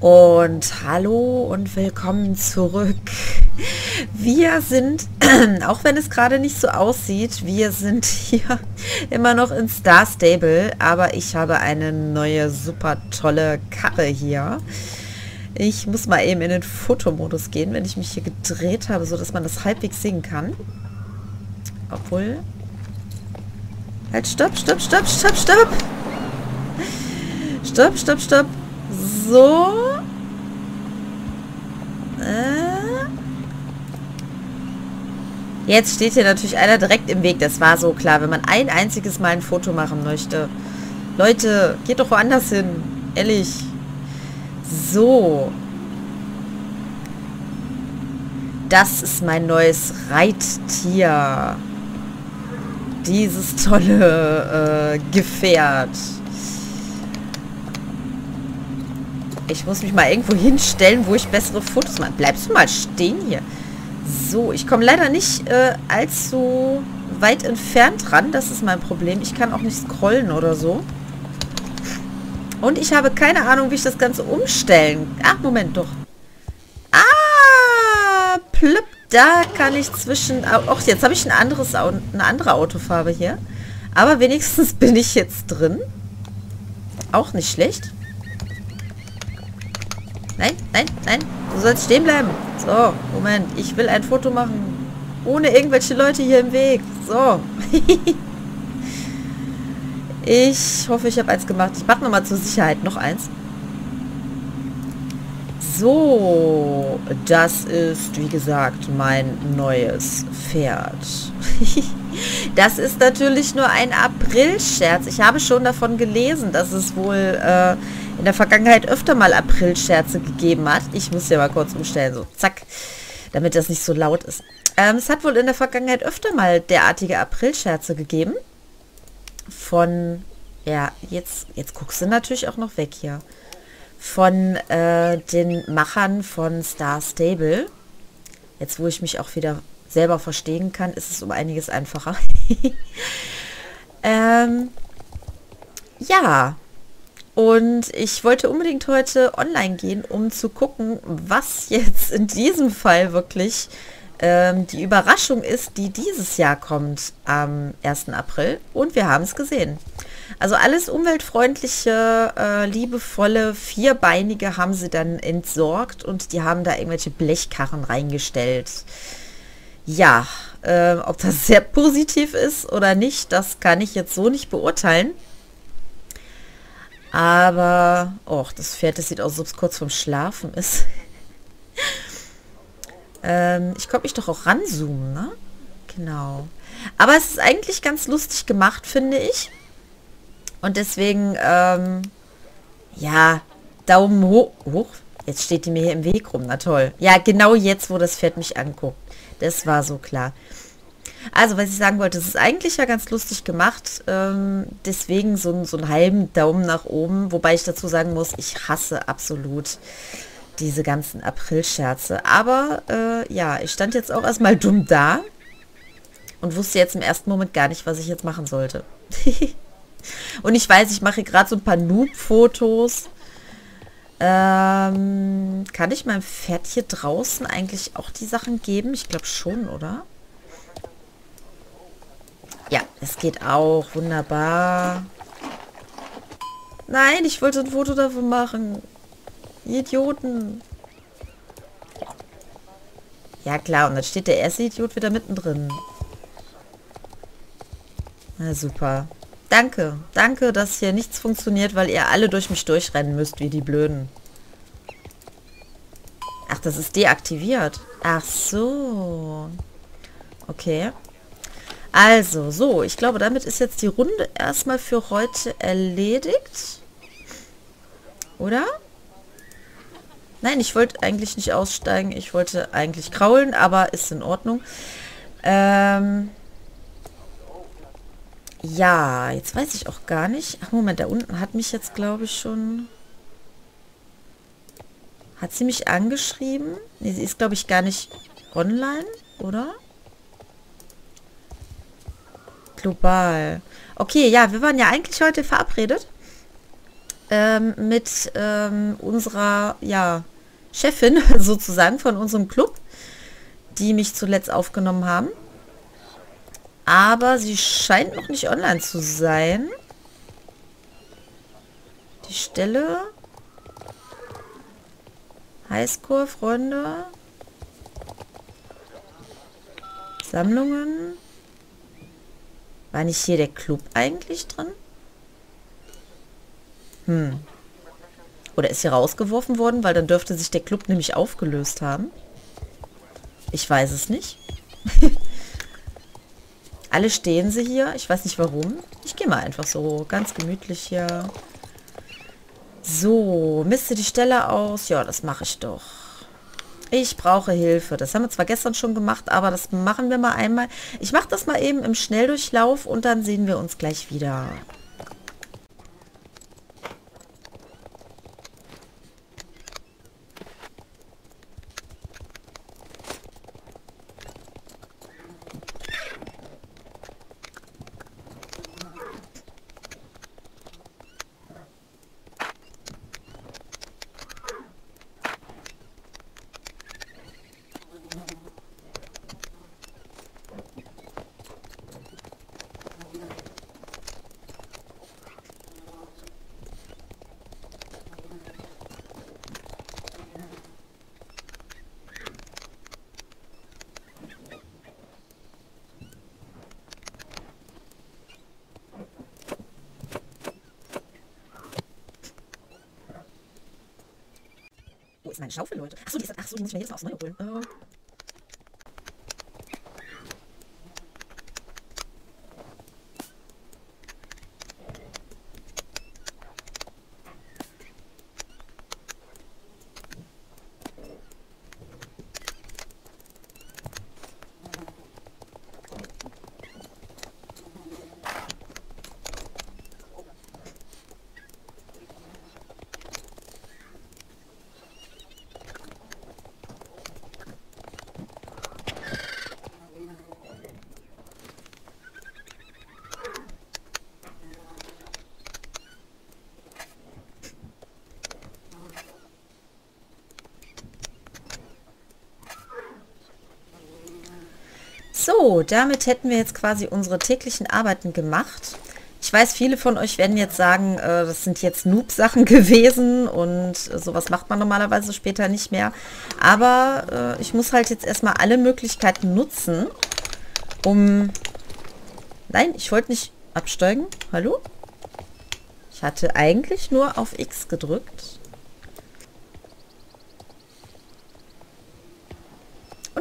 Und hallo und willkommen zurück. Wir sind, auch wenn es gerade nicht so aussieht, wir sind hier immer noch in Star Stable, aber ich habe eine neue super tolle Karre hier. Ich muss mal eben in den Fotomodus gehen, wenn ich mich hier gedreht habe, so dass man das halbwegs sehen kann. Obwohl... Halt, stopp, stopp, stopp, stopp, stopp! Stopp, stopp, stopp. So. Äh. Jetzt steht hier natürlich einer direkt im Weg. Das war so klar, wenn man ein einziges Mal ein Foto machen möchte. Leute, geht doch woanders hin. Ehrlich. So. Das ist mein neues Reittier. Dieses tolle äh, Gefährt. Ich muss mich mal irgendwo hinstellen, wo ich bessere Fotos mache. Bleibst du mal stehen hier? So, ich komme leider nicht äh, allzu weit entfernt ran. Das ist mein Problem. Ich kann auch nicht scrollen oder so. Und ich habe keine Ahnung, wie ich das Ganze umstellen. Ach, Moment, doch. Ah, plüpp, da kann ich zwischen... Ach, jetzt habe ich ein anderes, eine andere Autofarbe hier. Aber wenigstens bin ich jetzt drin. Auch nicht schlecht. Nein, nein, nein. Du sollst stehen bleiben. So, Moment. Ich will ein Foto machen. Ohne irgendwelche Leute hier im Weg. So. ich hoffe, ich habe eins gemacht. Ich mache nochmal zur Sicherheit noch eins. So, das ist, wie gesagt, mein neues Pferd. das ist natürlich nur ein April-Scherz. Ich habe schon davon gelesen, dass es wohl äh, in der Vergangenheit öfter mal April-Scherze gegeben hat. Ich muss ja mal kurz umstellen, so zack, damit das nicht so laut ist. Ähm, es hat wohl in der Vergangenheit öfter mal derartige April-Scherze gegeben. Von, ja, jetzt, jetzt guckst du natürlich auch noch weg hier. Von äh, den Machern von Star Stable. Jetzt, wo ich mich auch wieder selber verstehen kann, ist es um einiges einfacher. ähm, ja, und ich wollte unbedingt heute online gehen, um zu gucken, was jetzt in diesem Fall wirklich ähm, die Überraschung ist, die dieses Jahr kommt am 1. April. Und wir haben es gesehen. Also alles umweltfreundliche, äh, liebevolle, vierbeinige haben sie dann entsorgt und die haben da irgendwelche Blechkarren reingestellt. Ja, äh, ob das sehr positiv ist oder nicht, das kann ich jetzt so nicht beurteilen. Aber, och, das Pferd, das sieht aus, als ob es kurz vorm Schlafen ist. ähm, ich konnte mich doch auch ranzoomen, ne? Genau. Aber es ist eigentlich ganz lustig gemacht, finde ich. Und deswegen, ähm, ja, Daumen hoch. hoch. Jetzt steht die mir hier im Weg rum. Na toll. Ja, genau jetzt, wo das Pferd mich anguckt. Das war so klar. Also, was ich sagen wollte, es ist eigentlich ja ganz lustig gemacht. Ähm, deswegen so, so einen halben Daumen nach oben. Wobei ich dazu sagen muss, ich hasse absolut diese ganzen April-Scherze. Aber äh, ja, ich stand jetzt auch erstmal dumm da und wusste jetzt im ersten Moment gar nicht, was ich jetzt machen sollte. und ich weiß, ich mache gerade so ein paar Noob-Fotos. Ähm, kann ich meinem Pferd hier draußen eigentlich auch die Sachen geben? Ich glaube schon, oder? Ja, es geht auch. Wunderbar. Nein, ich wollte ein Foto davon machen. Idioten. Ja klar, und dann steht der erste Idiot wieder mittendrin. Na super. Danke. Danke, dass hier nichts funktioniert, weil ihr alle durch mich durchrennen müsst, wie die Blöden. Ach, das ist deaktiviert. Ach so. Okay. Also, so, ich glaube, damit ist jetzt die Runde erstmal für heute erledigt. Oder? Nein, ich wollte eigentlich nicht aussteigen. Ich wollte eigentlich kraulen, aber ist in Ordnung. Ähm ja, jetzt weiß ich auch gar nicht. Ach, Moment, da unten hat mich jetzt, glaube ich, schon... Hat sie mich angeschrieben? Nee, sie ist, glaube ich, gar nicht online, oder? Global. Okay, ja, wir waren ja eigentlich heute verabredet. ähm, mit ähm, unserer, ja, Chefin sozusagen von unserem Club, die mich zuletzt aufgenommen haben. Aber sie scheint noch nicht online zu sein. Die Stelle. Highscore, Freunde. Sammlungen. War nicht hier der Club eigentlich drin? Hm. Oder ist hier rausgeworfen worden, weil dann dürfte sich der Club nämlich aufgelöst haben. Ich weiß es nicht. Alle stehen sie hier. Ich weiß nicht warum. Ich gehe mal einfach so ganz gemütlich hier. So, misste die Stelle aus. Ja, das mache ich doch. Ich brauche Hilfe. Das haben wir zwar gestern schon gemacht, aber das machen wir mal einmal. Ich mache das mal eben im Schnelldurchlauf und dann sehen wir uns gleich wieder. Ist meine Schaufel, Leute? Achso, die, ist, ach so, die muss ich mir jedes Mal aufs Neue holen. Äh. So, damit hätten wir jetzt quasi unsere täglichen Arbeiten gemacht. Ich weiß, viele von euch werden jetzt sagen, äh, das sind jetzt Noob-Sachen gewesen und sowas macht man normalerweise später nicht mehr. Aber äh, ich muss halt jetzt erstmal alle Möglichkeiten nutzen, um... Nein, ich wollte nicht absteigen. Hallo? Ich hatte eigentlich nur auf X gedrückt.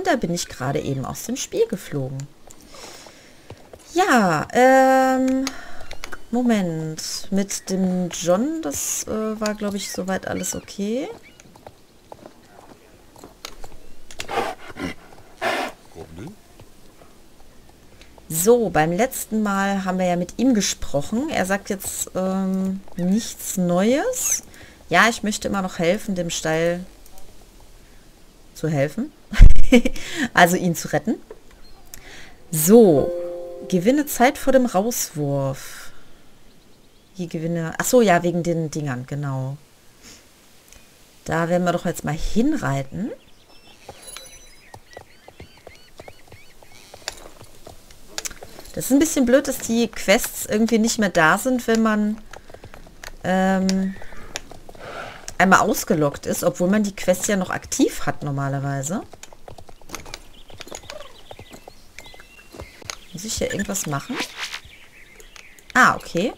Da bin ich gerade eben aus dem Spiel geflogen. Ja, ähm... Moment. Mit dem John, das äh, war, glaube ich, soweit alles okay. So, beim letzten Mal haben wir ja mit ihm gesprochen. Er sagt jetzt ähm, nichts Neues. Ja, ich möchte immer noch helfen, dem Stall zu helfen. also ihn zu retten. So, gewinne Zeit vor dem Rauswurf. Hier gewinne... Ach so, ja, wegen den Dingern, genau. Da werden wir doch jetzt mal hinreiten. Das ist ein bisschen blöd, dass die Quests irgendwie nicht mehr da sind, wenn man ähm, einmal ausgelockt ist, obwohl man die Quest ja noch aktiv hat normalerweise. Muss ich hier irgendwas machen? Ah, okay.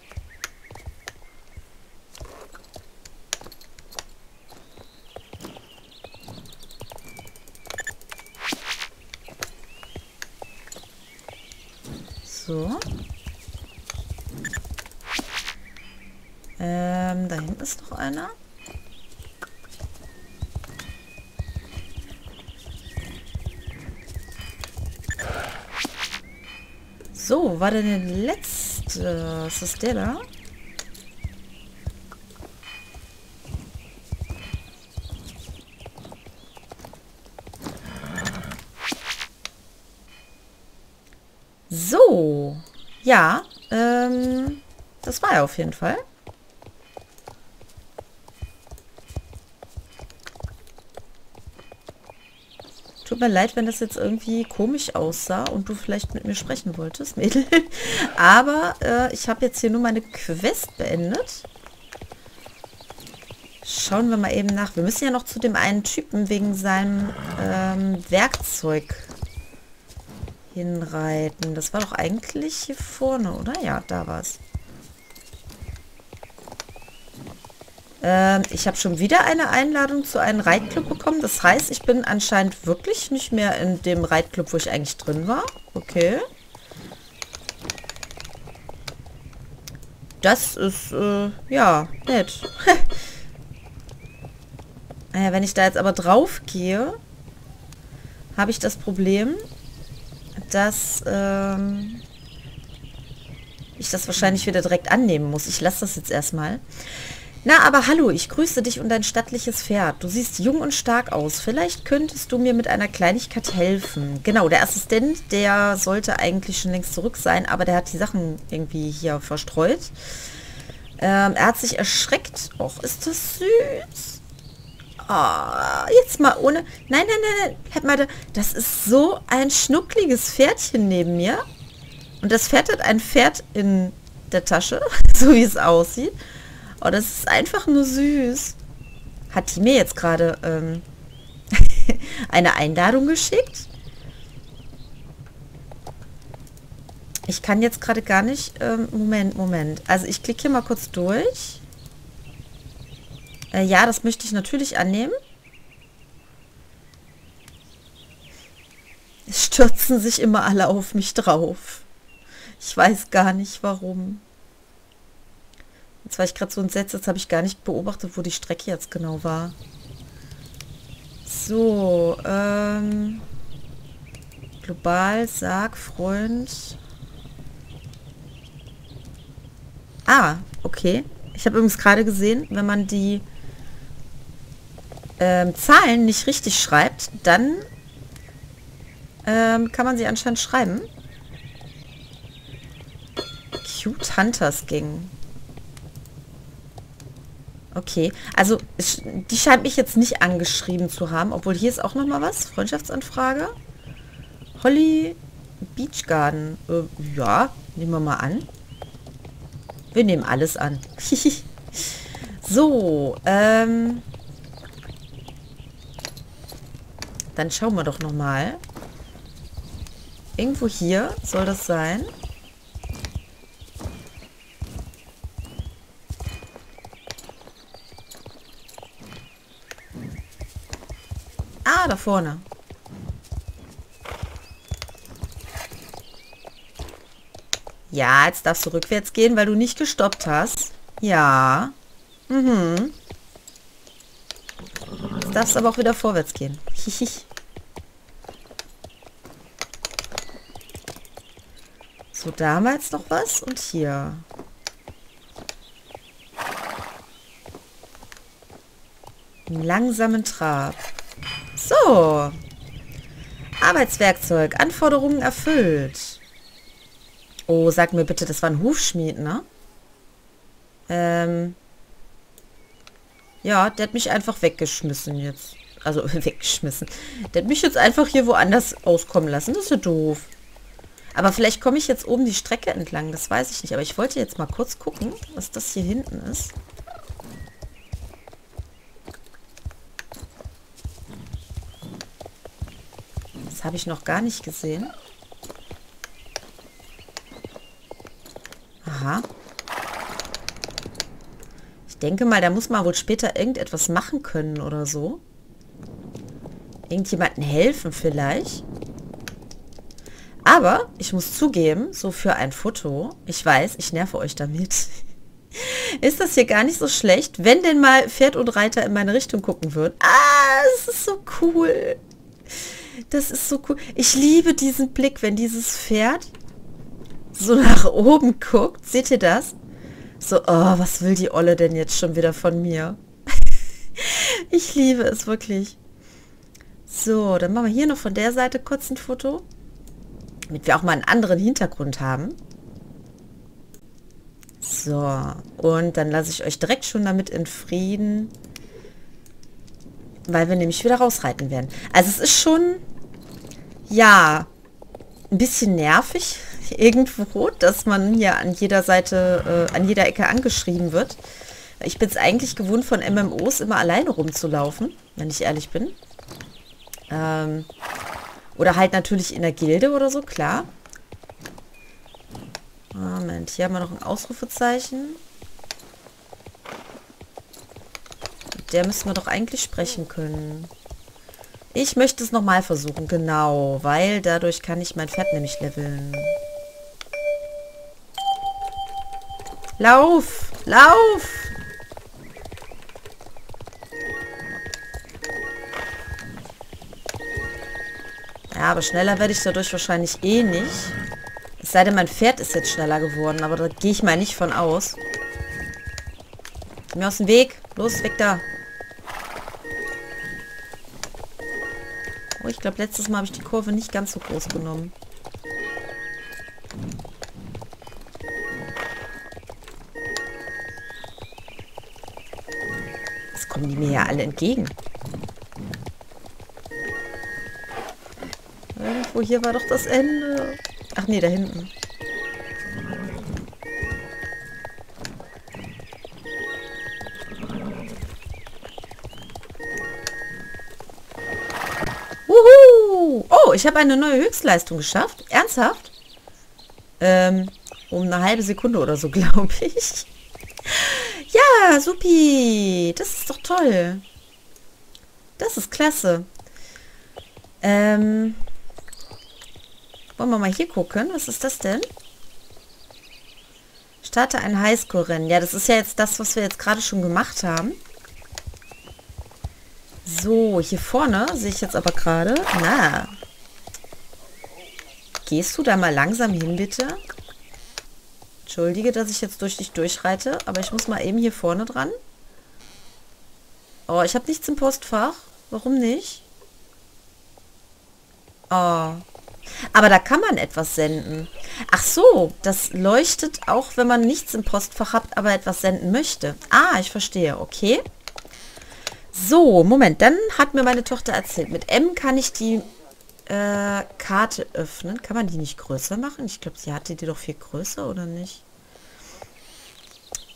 So. Ähm, da hinten ist noch einer. War denn der letzte? Ist der da? So. Ja, ähm, das war er auf jeden Fall. Tut mir leid, wenn das jetzt irgendwie komisch aussah und du vielleicht mit mir sprechen wolltest, Mädel. Aber äh, ich habe jetzt hier nur meine Quest beendet. Schauen wir mal eben nach. Wir müssen ja noch zu dem einen Typen wegen seinem ähm, Werkzeug hinreiten. Das war doch eigentlich hier vorne, oder? Ja, da war es. Ähm, ich habe schon wieder eine Einladung zu einem Reitclub bekommen. Das heißt, ich bin anscheinend wirklich nicht mehr in dem Reitclub, wo ich eigentlich drin war. Okay. Das ist, äh, ja, nett. naja, wenn ich da jetzt aber drauf gehe, habe ich das Problem, dass ähm, ich das wahrscheinlich wieder direkt annehmen muss. Ich lasse das jetzt erstmal. Na, aber hallo, ich grüße dich und dein stattliches Pferd. Du siehst jung und stark aus. Vielleicht könntest du mir mit einer Kleinigkeit helfen. Genau, der Assistent, der sollte eigentlich schon längst zurück sein, aber der hat die Sachen irgendwie hier verstreut. Ähm, er hat sich erschreckt. Och, ist das süß. Oh, jetzt mal ohne... Nein, nein, nein, nein. mal, das ist so ein schnuckliges Pferdchen neben mir. Und das Pferd hat ein Pferd in der Tasche, so wie es aussieht. Oh, das ist einfach nur süß. Hat die mir jetzt gerade ähm, eine Einladung geschickt? Ich kann jetzt gerade gar nicht... Ähm, Moment, Moment. Also ich klicke hier mal kurz durch. Äh, ja, das möchte ich natürlich annehmen. Es stürzen sich immer alle auf mich drauf. Ich weiß gar nicht warum. Jetzt war ich gerade so entsetzt, jetzt habe ich gar nicht beobachtet, wo die Strecke jetzt genau war. So, ähm... Global, Sag, Freund. Ah, okay. Ich habe übrigens gerade gesehen, wenn man die ähm, Zahlen nicht richtig schreibt, dann ähm, kann man sie anscheinend schreiben. Cute Hunters Gang. Okay, also die scheint mich jetzt nicht angeschrieben zu haben, obwohl hier ist auch noch mal was. Freundschaftsanfrage. Holly Beach Garden. Äh, ja, nehmen wir mal an. Wir nehmen alles an. so, ähm... Dann schauen wir doch noch mal. Irgendwo hier soll das sein. Ah, da vorne. Ja, jetzt darfst du rückwärts gehen, weil du nicht gestoppt hast. Ja. Mhm. Jetzt darfst aber auch wieder vorwärts gehen. so, damals noch was und hier. Im langsamen Trab. Arbeitswerkzeug. Anforderungen erfüllt. Oh, sag mir bitte, das war ein Hufschmied, ne? Ähm. Ja, der hat mich einfach weggeschmissen jetzt. Also weggeschmissen. Der hat mich jetzt einfach hier woanders auskommen lassen. Das ist ja doof. Aber vielleicht komme ich jetzt oben die Strecke entlang. Das weiß ich nicht. Aber ich wollte jetzt mal kurz gucken, was das hier hinten ist. Das habe ich noch gar nicht gesehen. Aha. Ich denke mal, da muss man wohl später irgendetwas machen können oder so. Irgendjemanden helfen vielleicht. Aber ich muss zugeben, so für ein Foto, ich weiß, ich nerve euch damit, ist das hier gar nicht so schlecht, wenn denn mal Pferd und Reiter in meine Richtung gucken würden. Ah, es ist so cool. Das ist so cool. Ich liebe diesen Blick, wenn dieses Pferd so nach oben guckt. Seht ihr das? So, oh, was will die Olle denn jetzt schon wieder von mir? ich liebe es wirklich. So, dann machen wir hier noch von der Seite kurz ein Foto. Damit wir auch mal einen anderen Hintergrund haben. So, und dann lasse ich euch direkt schon damit in Frieden, weil wir nämlich wieder rausreiten werden. Also es ist schon Ja, ein bisschen nervig irgendwo, dass man hier an jeder Seite, äh, an jeder Ecke angeschrieben wird. Ich bin es eigentlich gewohnt, von MMOs immer alleine rumzulaufen, wenn ich ehrlich bin. Ähm, oder halt natürlich in der Gilde oder so, klar. Moment, hier haben wir noch ein Ausrufezeichen. Der müssen wir doch eigentlich sprechen können. Ich möchte es nochmal versuchen, genau, weil dadurch kann ich mein Pferd nämlich leveln. Lauf! Lauf! Ja, aber schneller werde ich dadurch wahrscheinlich eh nicht. Es sei denn, mein Pferd ist jetzt schneller geworden, aber da gehe ich mal nicht von aus. Mir aus dem Weg. Los, weg da. Ich glaube, letztes Mal habe ich die Kurve nicht ganz so groß genommen. Jetzt kommen die mir ja alle entgegen. Irgendwo hier war doch das Ende. Ach nee, da hinten. Ich habe eine neue Höchstleistung geschafft. Ernsthaft? Ähm, um eine halbe Sekunde oder so, glaube ich. Ja, supi. Das ist doch toll. Das ist klasse. Ähm, wollen wir mal hier gucken? Was ist das denn? Starte ein Highscore-Rennen. Ja, das ist ja jetzt das, was wir jetzt gerade schon gemacht haben. So, hier vorne sehe ich jetzt aber gerade. Na. Gehst du da mal langsam hin, bitte? Entschuldige, dass ich jetzt durch dich durchreite, aber ich muss mal eben hier vorne dran. Oh, ich habe nichts im Postfach. Warum nicht? Oh, aber da kann man etwas senden. Ach so, das leuchtet auch, wenn man nichts im Postfach hat, aber etwas senden möchte. Ah, ich verstehe. Okay. So, Moment. Dann hat mir meine Tochter erzählt, mit M kann ich die äh, Karte öffnen. Kann man die nicht größer machen? Ich glaube, sie hatte die doch viel größer, oder nicht?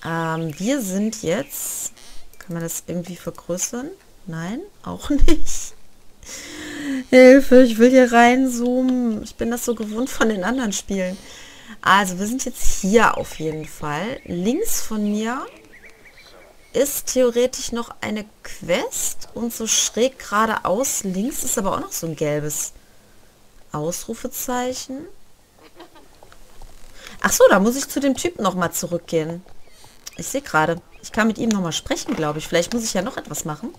Ähm, wir sind jetzt... Kann man das irgendwie vergrößern? Nein, auch nicht. Hilfe, ich will hier reinzoomen. Ich bin das so gewohnt von den anderen Spielen. Also, wir sind jetzt hier auf jeden Fall. Links von mir ist theoretisch noch eine Quest und so schräg geradeaus links ist aber auch noch so ein gelbes Ausrufezeichen. Ach so, da muss ich zu dem Typen noch mal zurückgehen. Ich sehe gerade, ich kann mit ihm noch mal sprechen, glaube ich. Vielleicht muss ich ja noch etwas machen.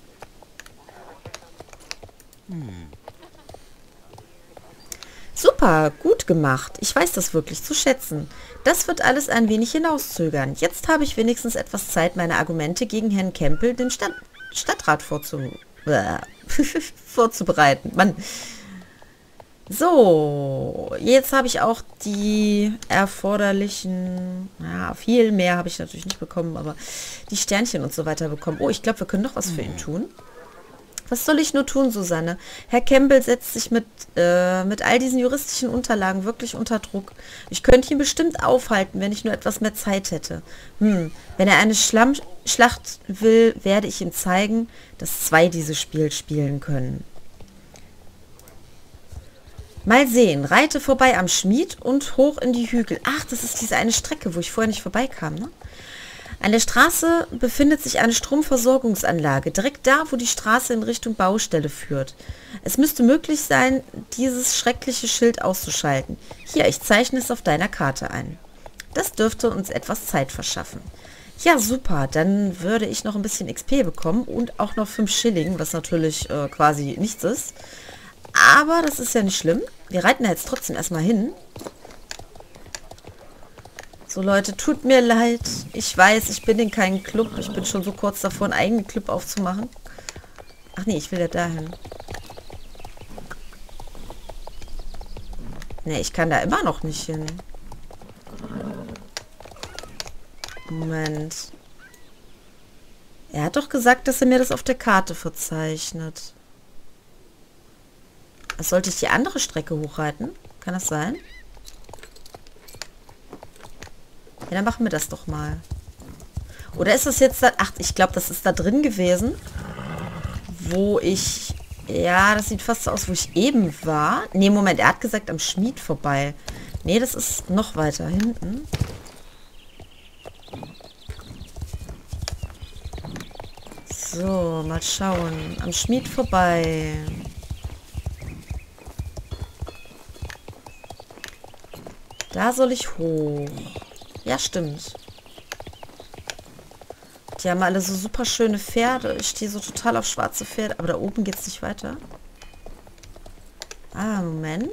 Hm. Super, gut gemacht. Ich weiß das wirklich zu schätzen. Das wird alles ein wenig hinauszögern. Jetzt habe ich wenigstens etwas Zeit, meine Argumente gegen Herrn Kempel, den Stadt Stadtrat, vorzu vorzubereiten. Mann. So, jetzt habe ich auch die erforderlichen, ja, viel mehr habe ich natürlich nicht bekommen, aber die Sternchen und so weiter bekommen. Oh, ich glaube, wir können noch was für ihn tun. Was soll ich nur tun, Susanne? Herr Campbell setzt sich mit, äh, mit all diesen juristischen Unterlagen wirklich unter Druck. Ich könnte ihn bestimmt aufhalten, wenn ich nur etwas mehr Zeit hätte. Hm, wenn er eine Schlamm Schlacht will, werde ich ihm zeigen, dass zwei dieses Spiel spielen können. Mal sehen, reite vorbei am Schmied und hoch in die Hügel. Ach, das ist diese eine Strecke, wo ich vorher nicht vorbeikam, ne? An der Straße befindet sich eine Stromversorgungsanlage, direkt da, wo die Straße in Richtung Baustelle führt. Es müsste möglich sein, dieses schreckliche Schild auszuschalten. Hier, ich zeichne es auf deiner Karte ein. Das dürfte uns etwas Zeit verschaffen. Ja, super. Dann würde ich noch ein bisschen XP bekommen und auch noch 5 Schilling, was natürlich äh, quasi nichts ist. Aber das ist ja nicht schlimm. Wir reiten da jetzt trotzdem erstmal hin. So Leute, tut mir leid. Ich weiß, ich bin in keinem Club. Ich bin schon so kurz davor, einen eigenen Club aufzumachen. Ach nee, ich will ja dahin. Nee, ich kann da immer noch nicht hin. Moment. Er hat doch gesagt, dass er mir das auf der Karte verzeichnet. Sollte ich die andere Strecke hochreiten? Kann das sein? Ja, dann machen wir das doch mal. Oder ist das jetzt da... Ach, ich glaube, das ist da drin gewesen. Wo ich... Ja, das sieht fast so aus, wo ich eben war. Nee, Moment, er hat gesagt, am Schmied vorbei. Nee, das ist noch weiter hinten. So, mal schauen. Am Schmied vorbei. Da soll ich hoch. Ja, stimmt. Die haben alle so super schöne Pferde. Ich stehe so total auf schwarze Pferde. Aber da oben geht es nicht weiter. Ah, Moment.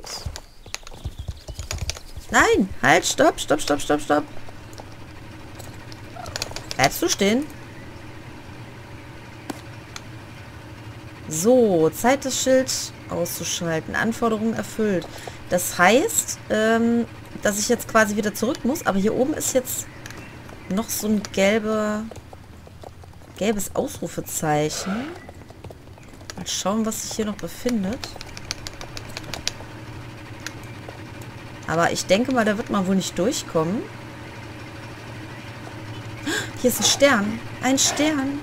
Nein, halt, stopp, stopp, stopp, stopp, stopp. Bleibst du stehen? So, Zeit das Schild auszuschalten. Anforderungen erfüllt. Das heißt, ähm, dass ich jetzt quasi wieder zurück muss. Aber hier oben ist jetzt noch so ein gelber, gelbes Ausrufezeichen. Mal schauen, was sich hier noch befindet. Aber ich denke mal, da wird man wohl nicht durchkommen. Hier ist ein Stern. Ein Stern.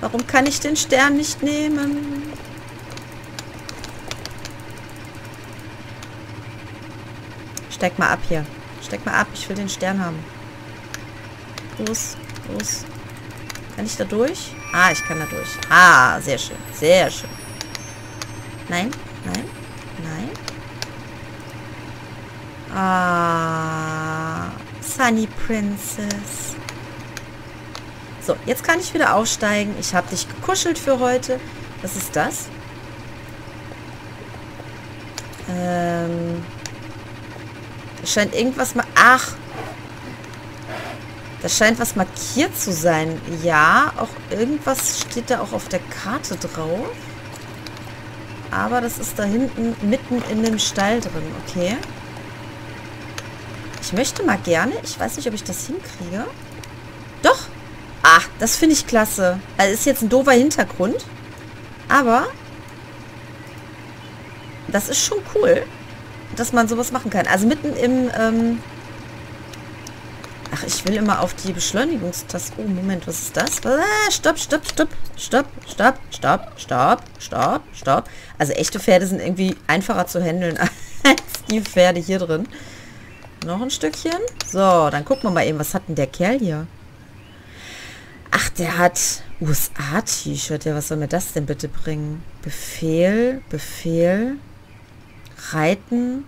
Warum kann ich den Stern nicht nehmen? Steig mal ab hier. Steig mal ab. Ich will den Stern haben. Los, los. Kann ich da durch? Ah, ich kann da durch. Ah, sehr schön. Sehr schön. Nein, nein, nein. Ah, Sunny Princess. So, jetzt kann ich wieder aufsteigen. Ich habe dich gekuschelt für heute. Was ist das? Ähm... Es scheint irgendwas mal... Ach! Da scheint was markiert zu sein. Ja, auch irgendwas steht da auch auf der Karte drauf. Aber das ist da hinten mitten in dem Stall drin. Okay. Ich möchte mal gerne... Ich weiß nicht, ob ich das hinkriege. Doch! Ach, das finde ich klasse. Also ist jetzt ein doofer Hintergrund. Aber... Das ist schon cool dass man sowas machen kann. Also mitten im... Ähm Ach, ich will immer auf die Beschleunigungstaste... Oh, Moment, was ist das? Ah, stopp, stopp, stopp, stopp, stopp, stopp, stopp, stopp, stopp. Also echte Pferde sind irgendwie einfacher zu handeln als die Pferde hier drin. Noch ein Stückchen. So, dann gucken wir mal eben, was hat denn der Kerl hier? Ach, der hat USA-T-Shirt. Ja, was soll mir das denn bitte bringen? Befehl, Befehl. Reiten.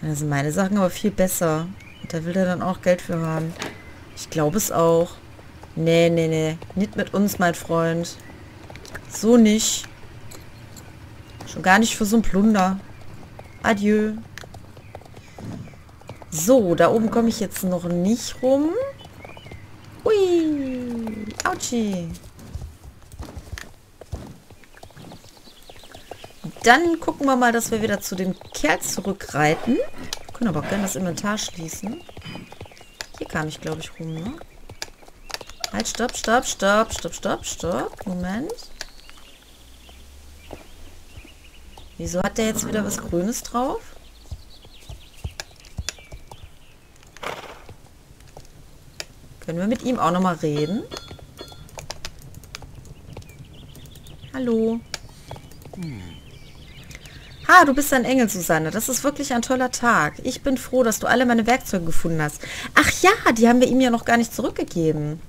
Da sind meine Sachen aber viel besser. Da will er dann auch Geld für haben. Ich glaube es auch. Nee, nee, nee. Nicht mit uns, mein Freund. So nicht. Schon gar nicht für so ein Plunder. Adieu. So, da oben komme ich jetzt noch nicht rum. Ui. Autschi. Dann gucken wir mal, dass wir wieder zu dem Kerl zurückreiten. Wir können aber auch gerne das Inventar schließen. Hier kam ich, glaube ich, rum, ne? Halt, stopp, stopp, stopp, stopp, stopp, stopp. Moment. Wieso hat der jetzt wieder was Grünes drauf? Können wir mit ihm auch nochmal reden? Hallo. Hm. Ha, du bist ein Engel, Susanne. Das ist wirklich ein toller Tag. Ich bin froh, dass du alle meine Werkzeuge gefunden hast. Ach ja, die haben wir ihm ja noch gar nicht zurückgegeben.